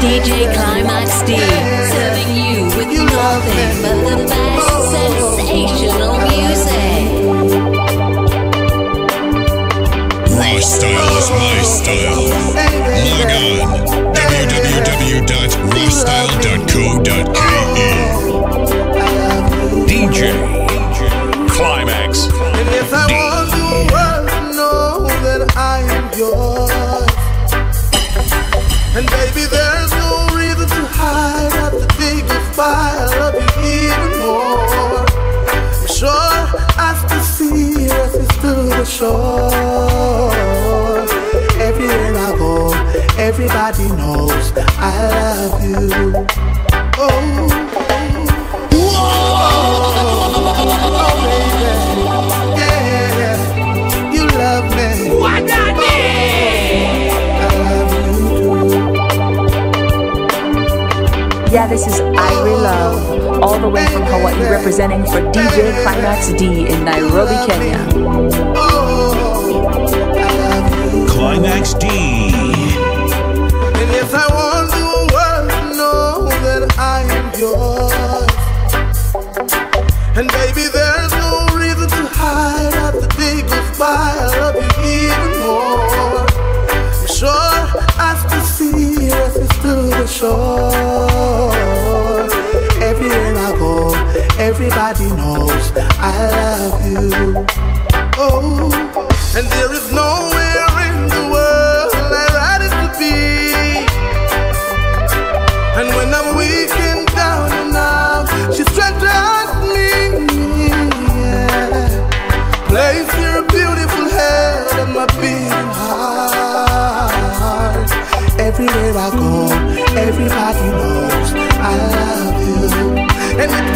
DJ Claimax Dee, serving you with nothing but the best sensational music. Raw style is my style. To. Everywhere I go, everybody knows I love you. Oh. Oh. Yeah, you love me. What I love you too. Yeah, this is Irie Love, all the way from Hawaii, representing for DJ Claimax Dee in Nairobi, Kenya. Oh. Claimax Dee. And yes, I want the world to know that I am yours. And baby, there's no reason to hide after day goes by. I love you even more. I'm sure I still see us to the shore. Everywhere I go, everybody knows I love you. Oh, and there is nowhere be. And when I'm weak and down and out, she strengthens me. Yeah. Place your beautiful head on my beating heart. Everywhere I go, everybody knows I love you. And it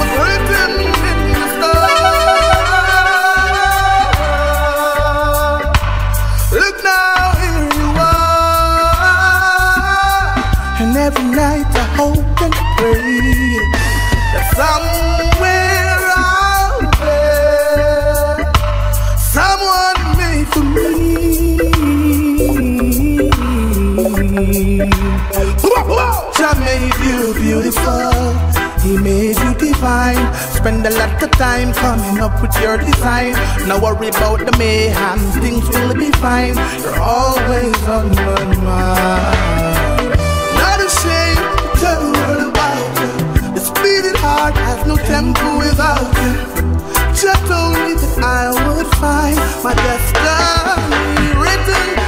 He made you divine. Spend a lot of time coming up with your design. No worry about the mayhem, things will be fine. You're always on my mind. Not ashamed to tell the world about you. This beating heart has no tempo without you. Just told me that I would find my destiny written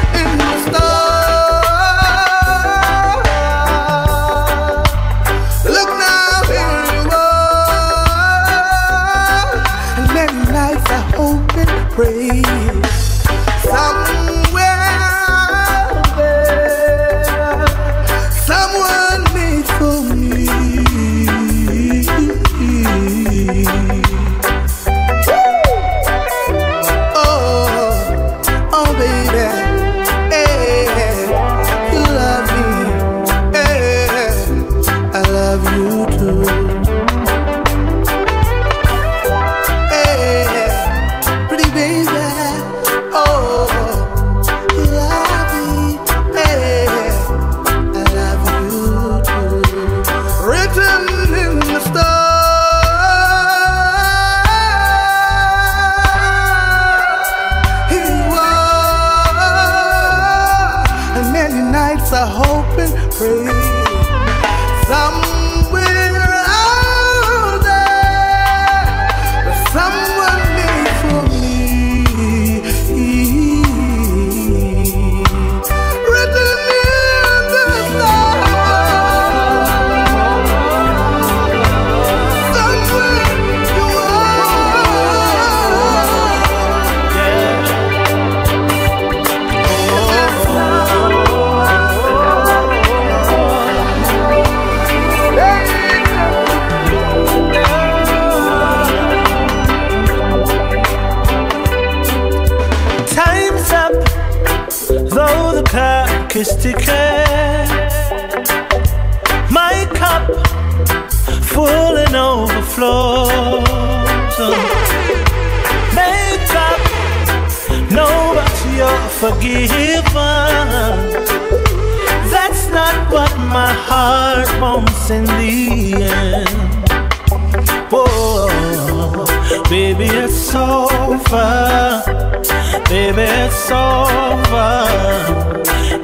Baby, it's over.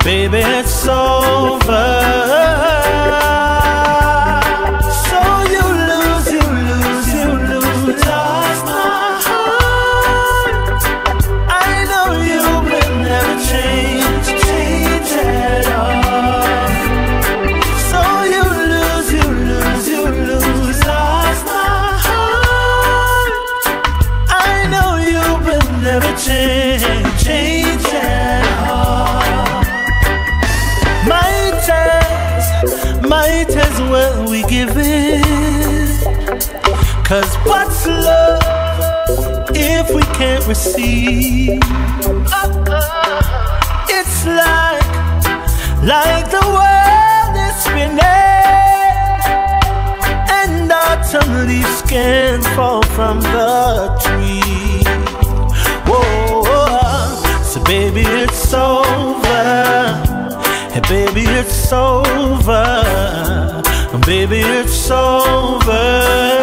Baby, it's over. Can't? It's like, like the world is spinning, and autumn leaves can fall from the tree. Whoa, so baby, it's over. Hey, baby, it's over. Baby, it's over.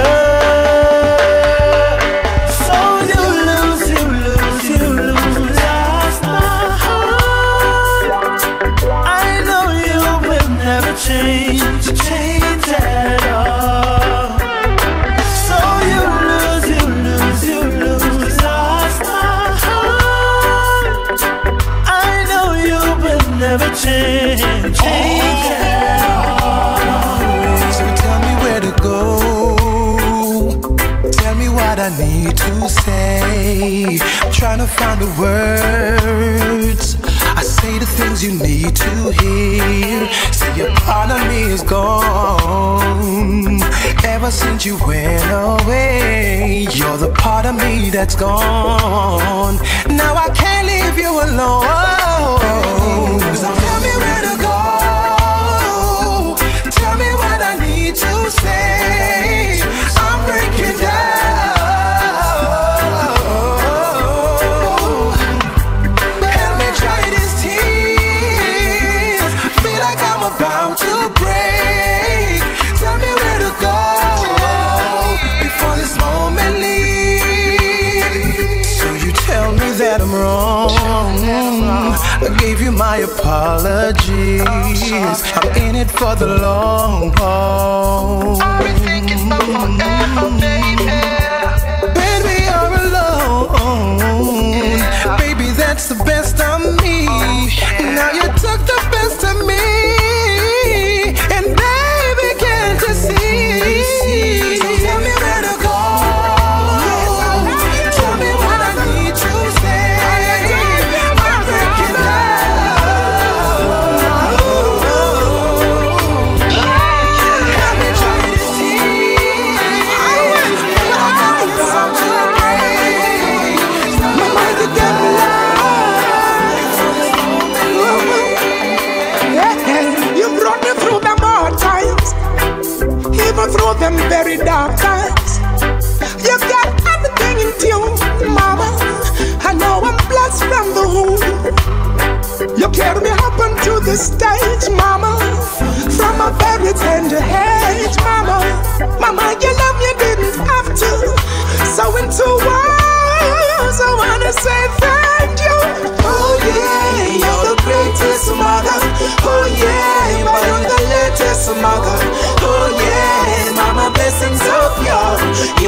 Trying to find the words. I say the things you need to hear. See, a part of me is gone. Ever since you went away, you're the part of me that's gone. Now I can't leave you alone. So tell I'm in it for the long haul. Baby,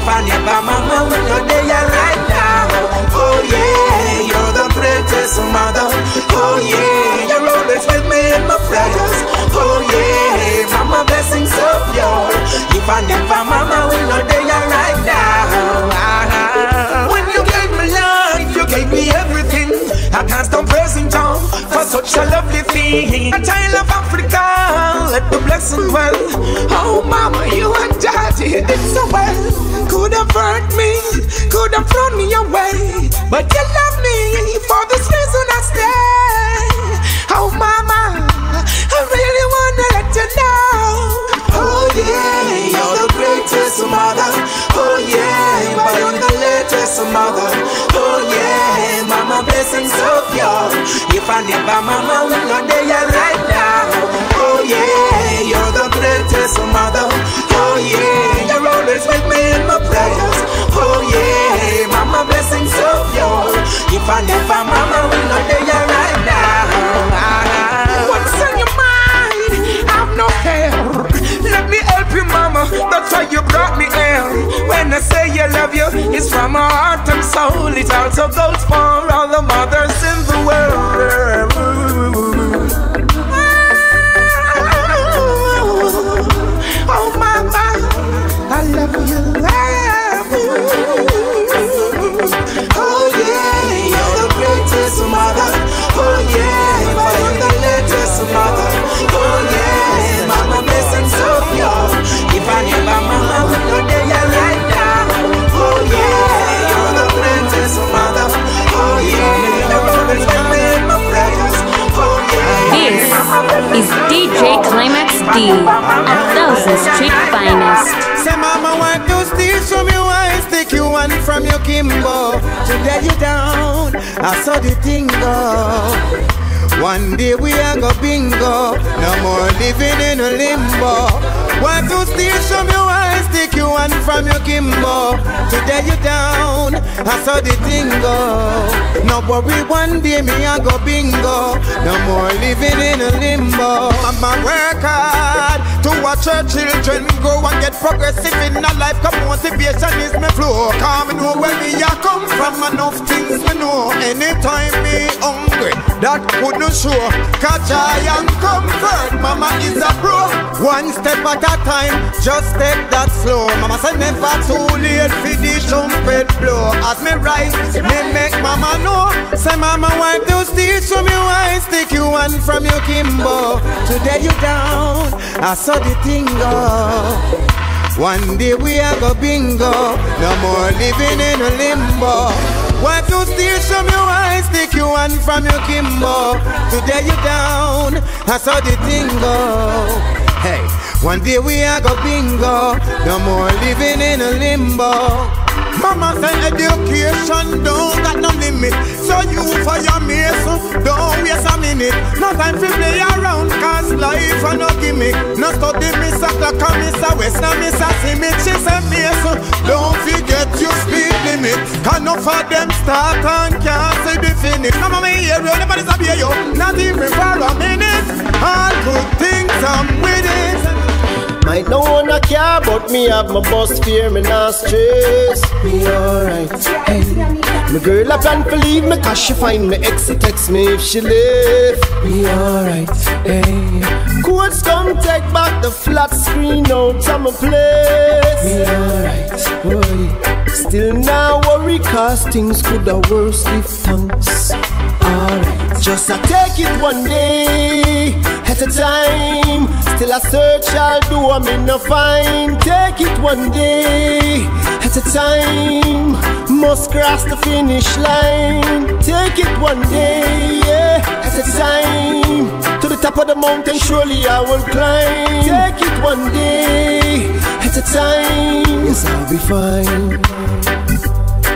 I never mama when you're there right now. Oh yeah, you're the greatest mother. Oh yeah, you're always with me in my prayers. Oh yeah, mama blessings of yours. If I never mama when you're there right now. When you gave me life, you gave me everything. I can't stop praising John for such a lovely thing. The blessing dwell. Oh, mama, you and daddy did so well. Could have hurt me, could have thrown me away. But you love me, for this reason I stay. Oh, mama, I really wanna let you know. Oh, yeah, you're the greatest mother. Oh, yeah, but you're the latest mother. Oh, yeah, mama, blessings of yours. If I never, mama, will not there right now. Yeah. You're the greatest mother. Oh yeah, you're always with me in my prayers. Oh yeah, mama blessings of yours. If I never mama will not be here right now. What's on your mind? I have no care. Let me help you, mama. That's why you brought me here. When I say I love you, it's from my heart and soul. It also goes for A thousand street finest. Say mama want to steal from you I stick you one from your Kimbo Today you down? I saw the thing go. One day we are go bingo. No more living in a limbo. Want to steal from you stick you one from your Kimbo Today you down I saw the thing go No worry one day me I go bingo. No more living in a limbo. Mama work hard to watch her children grow and get progressive in her life. Come motivation is my flow. Come me know where me a come from. Enough things me know. Anytime me hungry, that couldn't show. Cause I am comfort. Mama is a pro. One step at a time, just take that slow. Mama say never too late for the trumpet blow. As me rise, me make mama know. Say mama wipe those tears from your eyes, stick you one from your Kimbo. Today you down, I saw the thing go. One day we are go bingo, no more living in a limbo. Wipe those tears from your eyes, stick you one from your Kimbo. Today you down, I saw the thing go. Hey, one day we are go bingo, no more living in a limbo. Mama say education don't got no limit So you for your mason, don't waste a minute No time for play around cause life a No and a west Now miss a simit, she say mason Don't forget your speed limit. Cause no for them start and can't see the finish. Mama me hear you, nobody's a beer you Not even for a minute. All good things come with it Might not own a care, but me have my bus fear, me not stress. Me alright. Hey. My girl a plan to leave me cause she find me ex text me if she left. Me alright. Hey. Courts come take back the flat screen out of my place. Me alright. Boy. Still now worry cause things could have worse if thanks. Alright. Just I take it one day at a time. Still I search, I'll do, I'm in a find. Take it one day at a time. Must cross the finish line. Take it one day, yeah, at a time. To the top of the mountain, surely I will climb. Take it one day at a time. Yes, I'll be fine.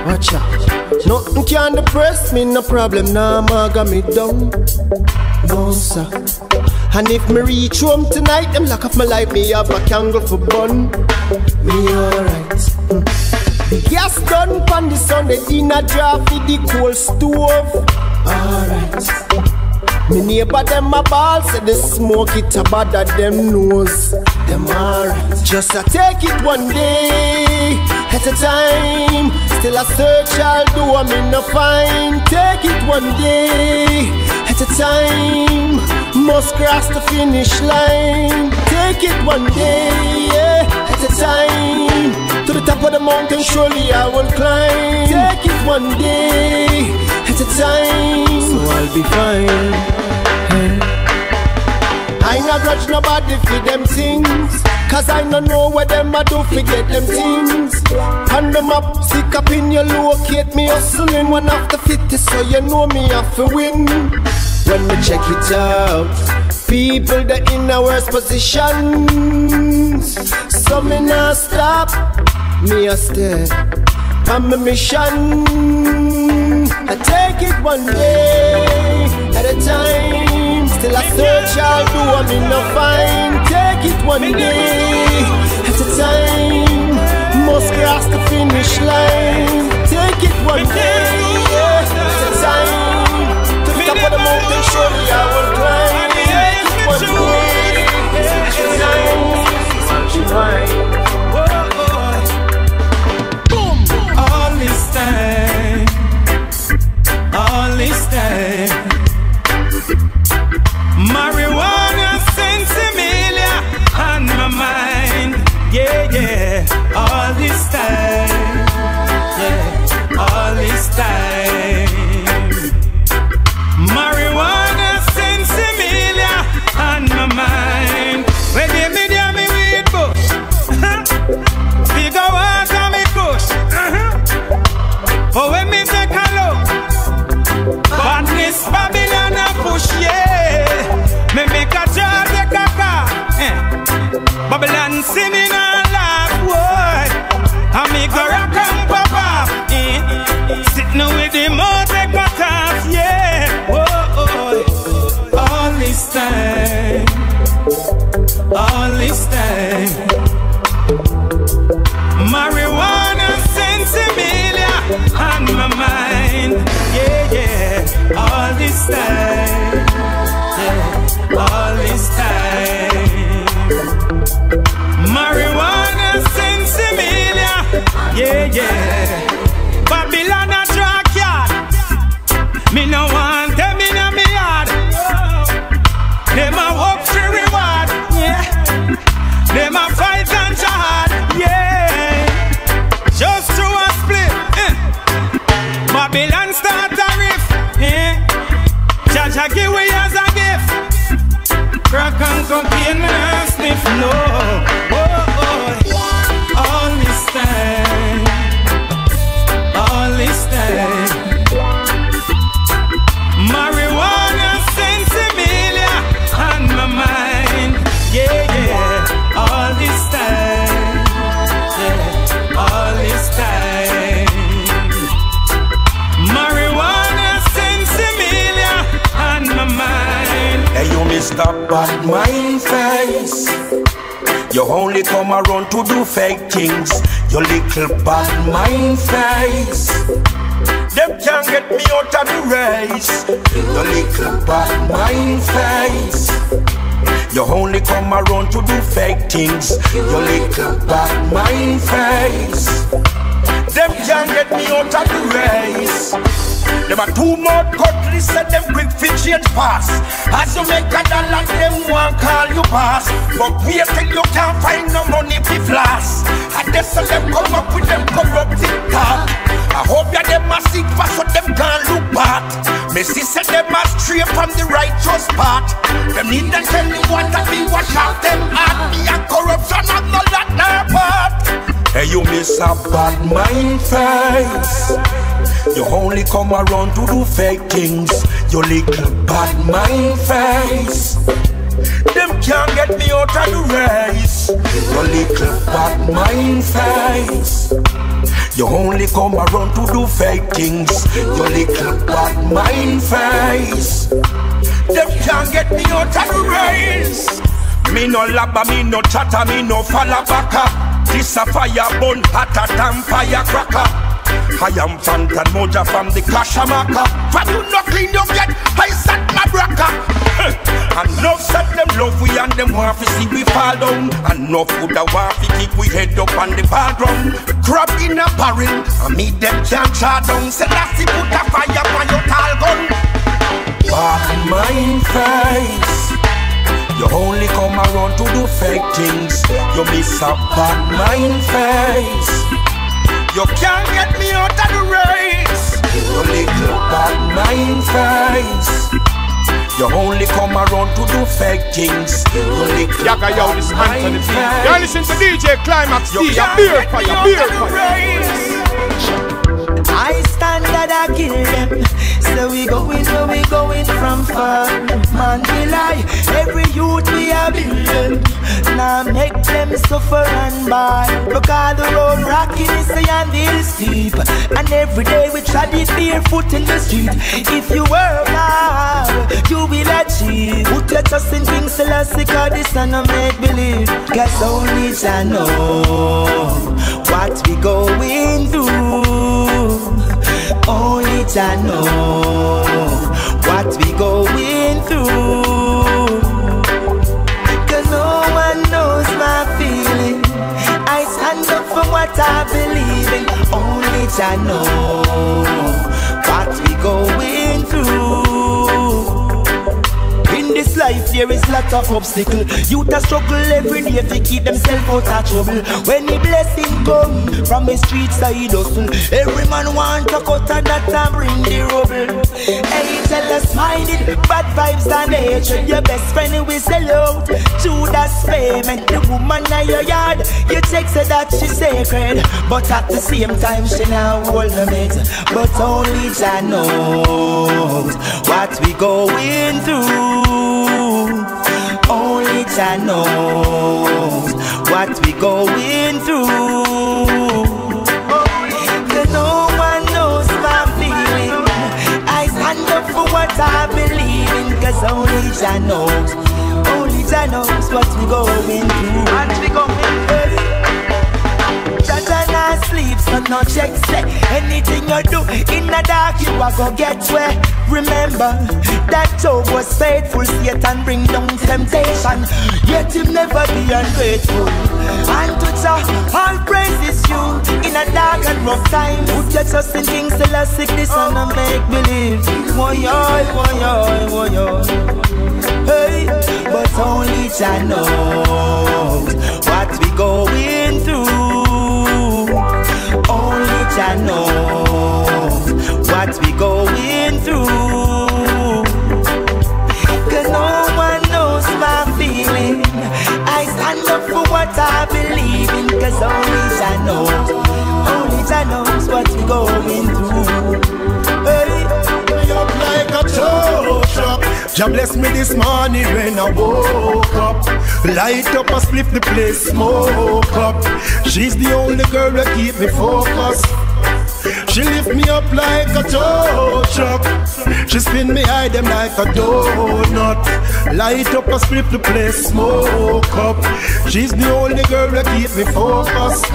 Watch out. Nothing can depress me, no problem, nah, maga me down. No, sir. And if me reach home tonight, them lock off my life, me have a candle for bun. Me alright. The gas done pan the sun, the dinner draft with the coal stove. Alright. Me neighbor them a ball, say the smoke it a bother them nose. Them alright. Just a take it one day at a time. Still a search, I'll do, I'm in a find. Take it one day at a time. Must cross the finish line. Take it one day, yeah, at a time. To the top of the mountain, surely I will climb. Take it one day at a time. So I'll be fine. Hey. I ain't a grudge nobody for them things. Cause I no know where them a do fi get them things. Hand them up, stick up in your locate me hustling one after 50 so you know me have to win. When me check it out, people that in a worst positions. So me not stop, me a step on my mission. I take it one day at a time. Still I search, I'll do, I'm in no find. Take take it one day at a time. Must cross the finish line. Take it one day at a time. To the top of the mountain, surely I will climb. Take it one day at a time. Boom. All this time, all this time, marijuana You only come around to do fake things. You little bad mind face. Them can't get me out of the race. Them are two more cutlass and them quick fi change pass. As you make a dollar, them want call you pass. But we till you can't find no money fi floss. And that's so them come up with them corrupt talk. I hope ya them a seek fast so them can't look back. Me see say them a stray from the righteous path. Them need to tell me what I be wash out them heart. Me a corruption and no that their. Hey, you miss a bad mind face. You only come around to do fake things. You little bad mind face. Them can't get me out of the race. You little bad mind face. You only come around to do fake things. You little bad mind face. Them can't get me out of the race. Me no labba, me no chatter, me no falla baka. This a fire bun hotter than firecracker. I am Fantan Mojah from the Kashamaka. From you no clean you get, I set my braca. And enough set them love we and them want to see we fall down. And enough would a want to kick we head up on the bathroom. Crab in a barrel, and me them can't char down. Say that's the put a fire on your tall gun. Bad mind face. You only come around to do fake things. You miss a bad mind face. You can't get me out of the race. You little bad mind face. You only come around to do fake things. You little Yaga, yo, this is Anthony B. You're listening to DJ Claimax Dee. You A can't beer get fire, me out beer of the fire. race. I stand that I kill them. So we going where we going from far. Man, we lie. Every youth we a build. Now make them suffer and buy. Because the road rocky is and the steep. And every day we try this barefoot in the street. If you work hard, you will achieve. Put your trust in King Selassie, cause this and no make believe. Cause only I know what we going through. Only I know what we going through. Cause no one knows my feeling. I stand up for what I. Only I know what we going through. Life there is lot of obstacle. Youth a struggle every day to keep themselves out of trouble. When the blessing come from the street side hustle, every man want to cut and that and bring the rubble. Hey, tell us mind it, bad vibes and hatred. Your best friend will sell out. Judas payment, the woman in your yard. You check say that she sacred, but at the same time she now hold the mate. But only Jah knows what we going through. Only Jah knows what we going through. Cause no one knows my feeling. I stand up for what I believe in. Cause only Jah knows. Only Jah knows. What we going through. Not sleep, so no check say Anything you do. In the dark, you are gonna get where? Remember, that Job was faithful Satan bring down temptation. Yet him never be ungrateful. And to Jah, all praises you. In a dark and rough time Put your trust in King Selassie This and make believe. Woy, woy, woy, woy, woy Hey, but only Jah knows What we going through Jah knows what we going through. Cause no one knows my feeling. I stand up for what I believe in. Cause only Jah knows. Only Jah knows what we going through. Hey. up like a truck. Jah bless me this morning when I woke up. Light up and split the place, smoke up. She's the only girl that keep me focused. She lift me up like a tow truck. She spin me high them like a donut. Light up a split the place, smoke up. She's the only girl that keep me focused.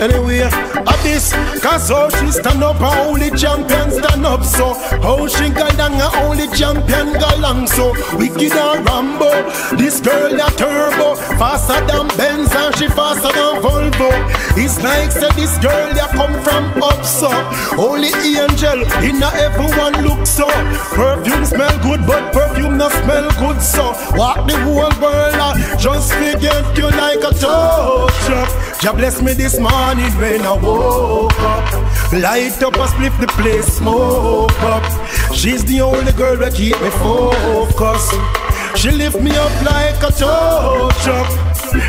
Anyway, at this, cause how she stand up, her only champion stand up. So, how she go down, her only champion go long. So, wicked and Rambo, this girl that turbo, faster than Benz and she faster than Volvo. It's like say this girl that come from up so, only angel in a everyone look so. Perfume smell good, but perfume not smell good. So, walk the whole world, uh, just forget you like a tow truck. Jah bless me this morning when I woke up. Light up and split the place, smoke up. She's the only girl that keep me focused. She lift me up like a tow truck.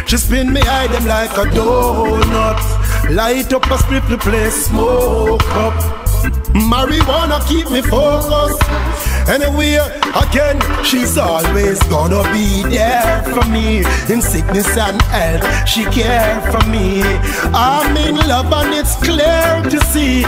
She spin me high them like a donut. Light up a split the place, smoke up. Marijuana keep me focused. Anyway, again, she's always gonna be there for me. In sickness and health, she care for me. I'm in love and it's clear to see.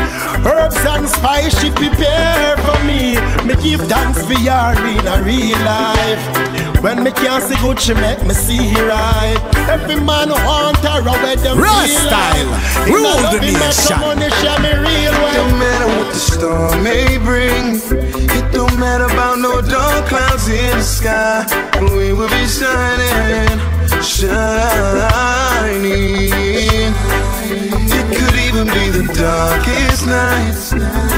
Herbs and spice she prepare for me. Me give thanks for her in a real life. When me can't see good, she make me see right. Every man want her with them Raw feel style, like. In rule a the loving nation. matrimony, show me real well. Don't matter what the storm may bring. It don't matter about no dark clouds in the sky. We will be shining, shining. It could even be the darkest night.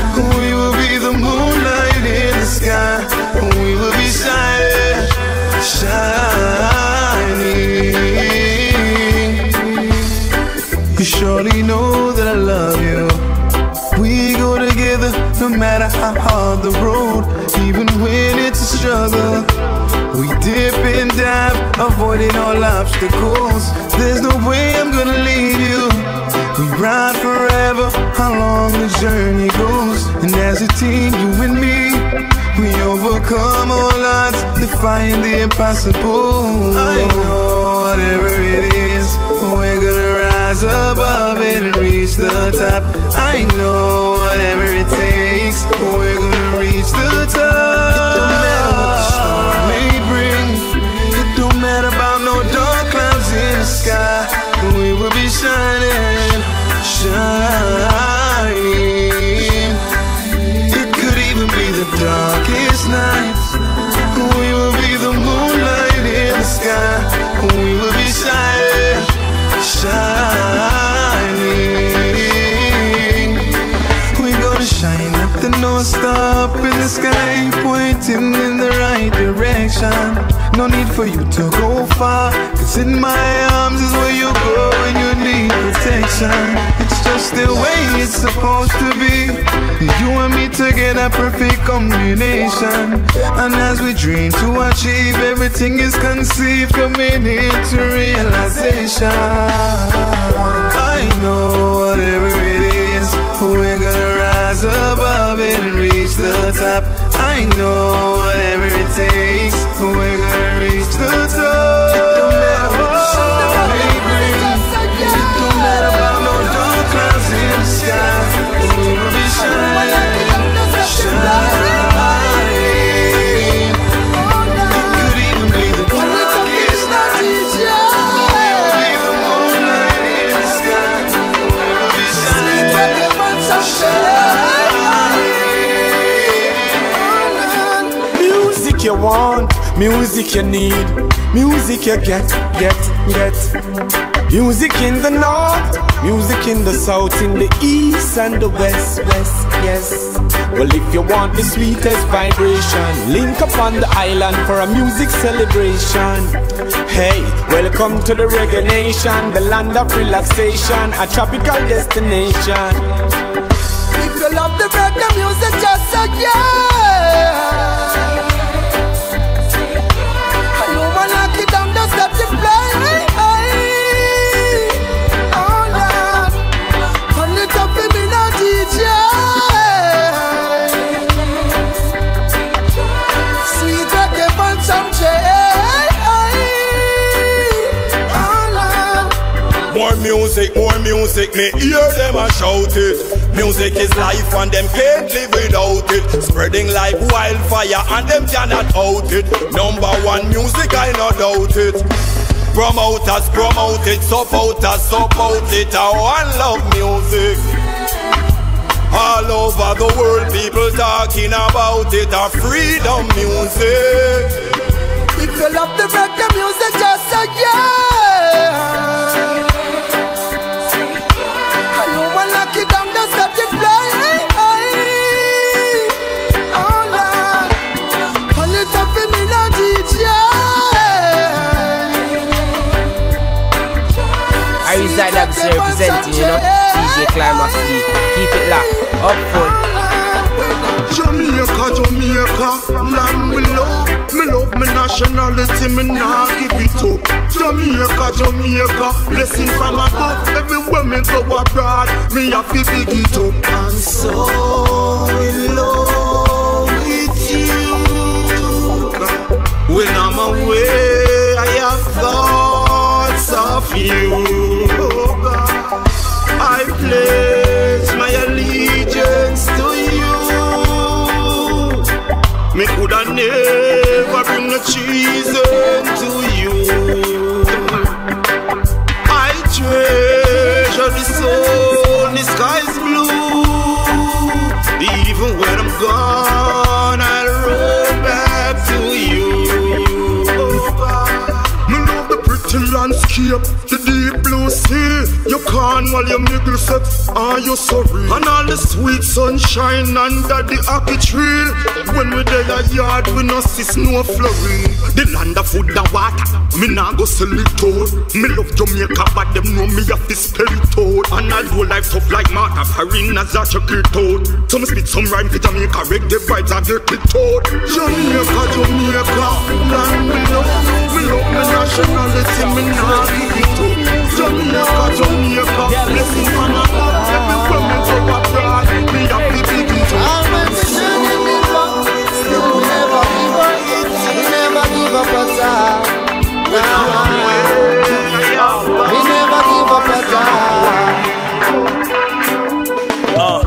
Avoiding all obstacles. There's no way I'm gonna leave you. We ride forever, how long the journey goes. And as a team, you and me, we overcome all odds, defying the impossible. I know whatever it is, we're gonna rise above it and reach the top. I know whatever it takes, we're gonna reach the top. It matter what the storm may bring sky, we will be shining, shining. It could even be the darkest night. We will be the moonlight in the sky. We will be shining, shining. We're gonna shine up the north stop in the sky, pointing in the right direction. No need for you to go far, cause in my arms is where you go when you need protection. It's just the way it's supposed to be. You and me together, perfect combination. And as we dream to achieve, everything is conceived, coming into realization. I know whatever it is, we're gonna rise above it and reach the top. I know whatever it takes, we're top. It don't no dark clouds in the sky. Music you need, music you get, get, get. Music in the north, music in the south, in the east and the west, west, yes. Well, if you want the sweetest vibration, link up on the island for a music celebration. Hey, welcome to the reggae nation, the land of relaxation, a tropical destination. If you love the reggae music, just say yeah. Music, more music, me hear them a shout it. Music is life and them can't live without it. Spreading like wildfire and them cannot out it. Number one music, I no doubt it. Promoters promote it, supporters support it. I love music. All over the world, people talking about it. A freedom music. If you love the reggae music, just say yeah. Representing, you know, DJ Claimax Dee. Keep it locked, up front. Jamaica, Jamaica, land me love. Me love me nationality, me nah give it up. Jamaica, Jamaica, blessing from above. Everywhere me go abroad, me have to big it up. I'm so in love with you. When I'm away, I have thoughts of you. God. I pledge my allegiance to you me coulda never bring no treason to you. I treasure the sun, the sky's blue. Even when I'm gone, I'll roll back to you. Me love the pretty landscape, your niggle set, are you sorry? And all the sweet sunshine under the happy tree. When we dey a yard, we no see snow flurry. The land of food and water, me nah go sell it out. Me love Jamaica, but them know me have to spell out. And I do life tough like Martha, Farina, Zacha, it out. Some spit some rhyme for Jamaica, reggae vibes, I get it out. Jamaica, Jamaica, land me love, me love me nationality, me nah give it up. Me go abroad, me have to big it up. Uh,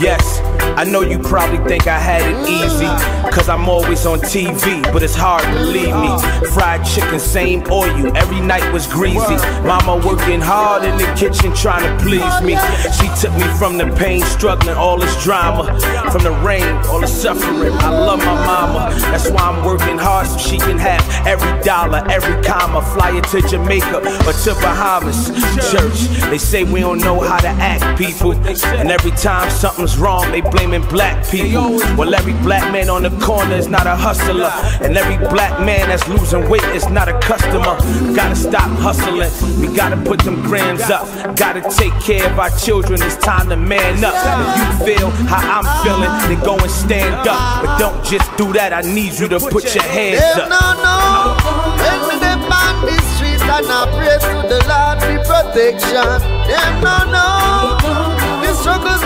yes. I know you probably think I had it easy, cause I'm always on TV, but it's hard to leave me. Fried chicken, same oil, every night was greasy. Mama working hard in the kitchen trying to please me. She took me from the pain, struggling, all this drama, from the rain, all the suffering. I love my mama, that's why I'm working hard, so she can have every dollar, every comma. Fly it to Jamaica or to Bahamas. Church, they say we don't know how to act, people. And every time something's wrong, they blaming black people. Well, every black man on the corner is not a hustler. And every black man that's losing weight is not a customer. Gotta stop hustling. We gotta put them grams up. Gotta take care of our children. It's time to man up. If you feel how I'm feeling, then go and stand up. But don't just do that. I need you to put your hands no up. know when me dem on the streets and I pray to the Lord for protection. Them no know the struggles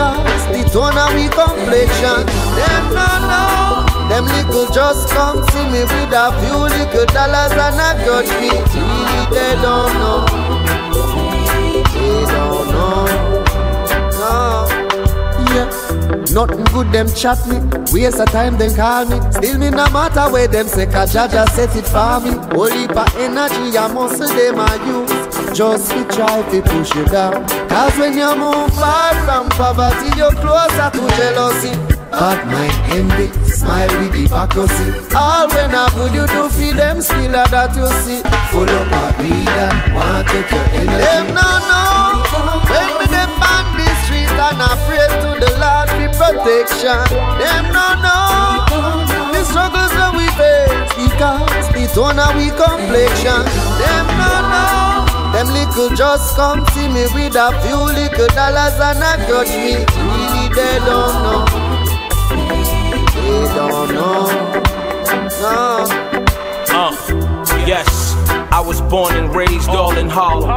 because the tone of we complexion. Them no know them little just come see me with a few little dollars and a judge me. They don't know. They don't know. No. Yeah. Nothing good them chat me, waste of time them call me. Still me no matter where them say cause Jaja set it for me. Whole heap energy and muscle them I use. Just to try to push you down. Cause when you move far from poverty, you're closer to jealousy. Bad mind envy, smile with hypocrisy. All when I put you to feed them, still a that you see. Full up greed and want to take your energy. Them no know when me them on the street and I pray to the Lord for protection. Them no know the struggles that we face because tone of we complexion. Them no know. Them little just come see me with a few little dollars and a judge me. Really they don't know. They don't know. No. Uh, yes, I was born and raised all in Harlem.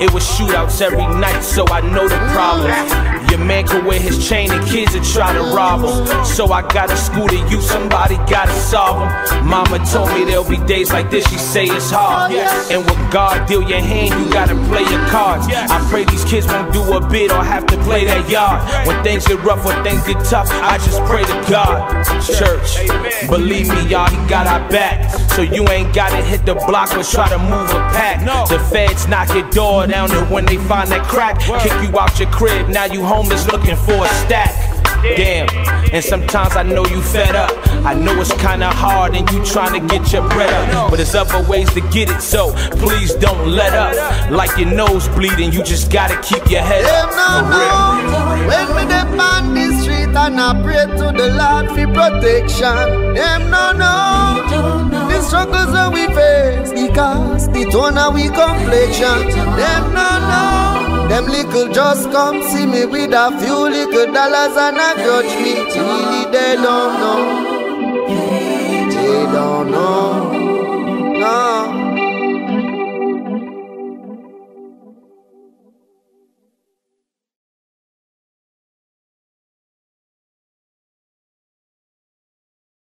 It was shootouts every night, so I know the problem. Your man could wear his chain and kids would try to rob him. So I gotta school to you, somebody gotta solve him. Mama told me there'll be days like this, she say it's hard. Oh, and with God deal your hand, you gotta play your cards. I pray these kids won't do a bid or have to play that yard. When things get rough, when things get tough, I just pray to God. Church, believe me, y'all, he got our back. So you ain't gotta hit the block or try to move a pack. The feds knock your door down, and when they find that crack, kick you out your crib. Now you homeless looking for a stack. Damn, and sometimes I know you fed up. I know it's kinda hard and you trying to get your bread up. But there's other ways to get it, so please don't let up. Like your nose bleeding, you just gotta keep your head up. no know when me dem on the street and I pray to the Lord for protection. Them no know the struggles that we face because the tone of we complexion. Them no know them little just come see me with a few little dollars and I grudge me. Really, they don't know. They don't know.